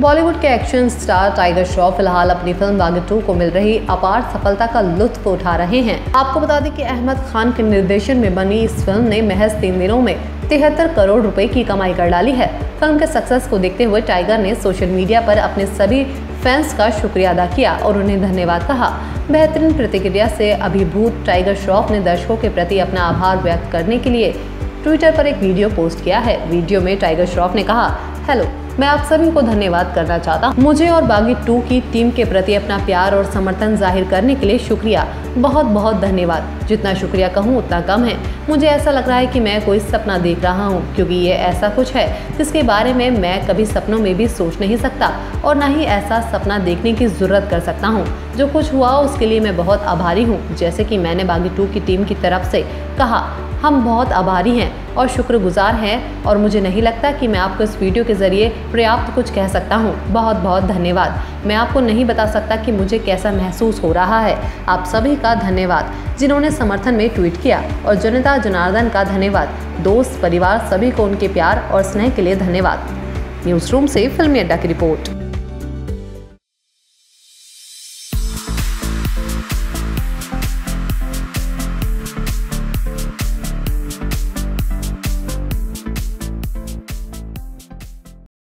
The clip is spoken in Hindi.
बॉलीवुड के एक्शन स्टार टाइगर श्रॉफ फ़िलहाल अपनी फ़िल्म बागी टू को मिल रही अपार सफलता का लुत्फ उठा रहे हैं। आपको बता दें कि अहमद खान के निर्देशन में बनी इस फ़िल्म ने महज तीन दिनों में तिहत्तर करोड़ रुपए की कमाई कर डाली है। फ़िल्म के सक्सेस को देखते हुए टाइगर ने सोशल मीडिया पर अपने सभी फैंस का शुक्रिया अदा किया और उन्हें धन्यवाद कहा। बेहतरीन प्रतिक्रिया से अभिभूत टाइगर श्रॉफ ने दर्शकों के प्रति अपना आभार व्यक्त करने के लिए ट्विटर पर एक वीडियो पोस्ट किया है। वीडियो में टाइगर श्रॉफ ने कहा, हेलो। मैं आप सभी को धन्यवाद करना चाहता हूँ। मुझे और बागी टू की टीम के प्रति अपना प्यार और समर्थन ज़ाहिर करने के लिए शुक्रिया। बहुत बहुत धन्यवाद। जितना शुक्रिया कहूँ, उतना कम है। मुझे ऐसा लग रहा है कि मैं कोई सपना देख रहा हूँ, क्योंकि ये ऐसा कुछ है, जिसके बारे में मैं कभी सपनों में भी सोच नहीं सकता और ना ही ऐसा सपना देखने की ज़रूरत कर सकता हूँ। जो कुछ हुआ, उसके लिए मैं बहुत आभारी हूँ। जैसे कि मैंने बागी टू की टीम की तरफ़ से कहा, हम बहुत आभारी हैं और शुक्रगुजार हैं और मुझे नहीं लगता कि मैं आपको इस वीडियो के ज़रिए पर्याप्त कुछ कह सकता हूँ। बहुत बहुत धन्यवाद। मैं आपको नहीं बता सकता कि मुझे कैसा महसूस हो रहा है। आप सभी का धन्यवाद, जिन्होंने समर्थन में ट्वीट किया। और जनता, जनार्दन का धन्यवाद। दोस्त, परिवार, सभी को उनके प्यार और स्नेह के लिए धन्यवाद। न्यूज़ रूम से फिल्मी अड्डा की रिपोर्ट।